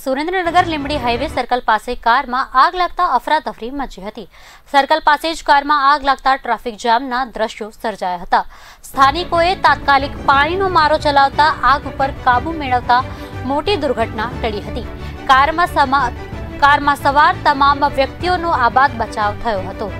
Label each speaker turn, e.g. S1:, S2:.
S1: Surendranagar Limbdi highway circle પાસે કારમાં આગ લાગતા અફરાતફરી મચી હતી. સર્કલ પાસે જ કારમાં આગ લાગતા ટ્રાફિક જામના દ્રશ્યો સર્જાયા હતા. સ્થાનિકોએ તાત્કાલિક પાણીનો મારો ચલાવતા આગ ઉપર કાબુ મેળવતા મોટી દુર્ઘટના ટળી હતી. કારમાં સમા કારમાં સવાર તમામ વ્યક્તિઓનો આબાદ બચાવ થયો હતો.